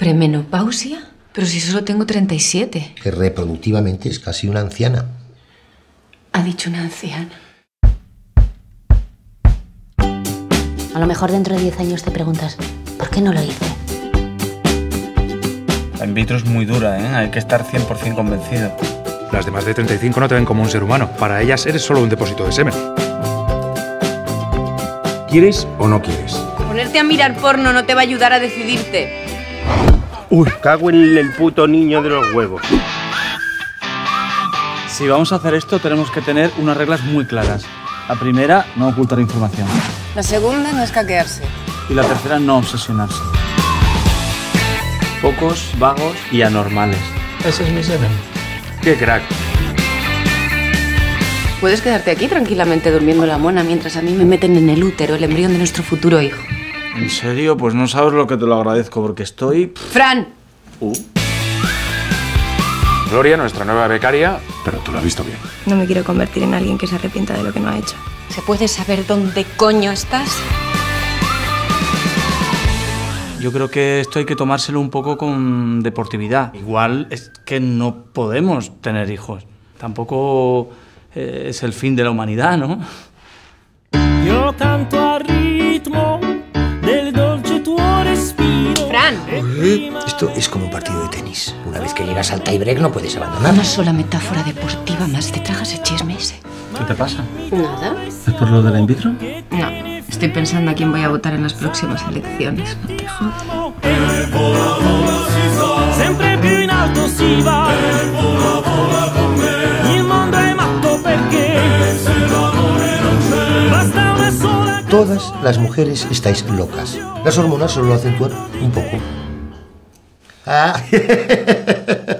¿Premenopausia? Pero si solo tengo 37. Que reproductivamente es casi una anciana. Ha dicho una anciana. A lo mejor dentro de 10 años te preguntas, ¿por qué no lo hice? La in vitro es muy dura, ¿eh? Hay que estar 100% convencido. Las de más de 35 no te ven como un ser humano. Para ellas eres solo un depósito de semen. ¿Quieres o no quieres? Ponerte a mirar porno no te va a ayudar a decidirte. Uy, cago en el puto niño de los huevos. Si vamos a hacer esto, tenemos que tener unas reglas muy claras. La primera, no ocultar información. La segunda no es caquearse. Y la tercera, no obsesionarse. Pocos, vagos y anormales. Ese es mi semen. ¡Qué crack! Puedes quedarte aquí tranquilamente durmiendo la mona mientras a mí me meten en el útero el embrión de nuestro futuro hijo. ¿En serio? Pues no sabes lo que te lo agradezco, porque estoy... ¡Fran! Uh. Gloria, nuestra nueva becaria, pero tú lo has visto bien. No me quiero convertir en alguien que se arrepienta de lo que no ha hecho. ¿Se puede saber dónde coño estás? Yo creo que esto hay que tomárselo un poco con deportividad. Igual es que no podemos tener hijos. Tampoco eh, es el fin de la humanidad, ¿no? Yo canto a ritmo ¡Fran! Esto es como un partido de tenis. Una vez que llegas al tiebreak no puedes abandonar. Una sola metáfora deportiva más. ¿Te tragas el chisme ese? ¿Qué te pasa? Nada. ¿Es por lo de la in vitro? No. Estoy pensando a quién voy a votar en las próximas elecciones. No te jodas. Sempre più in alto si va. Il mondo è matto perché basta una sola Todas las mujeres estáis locas. Las hormonas solo lo acentúan un poco. 啊？嘿嘿嘿嘿嘿嘿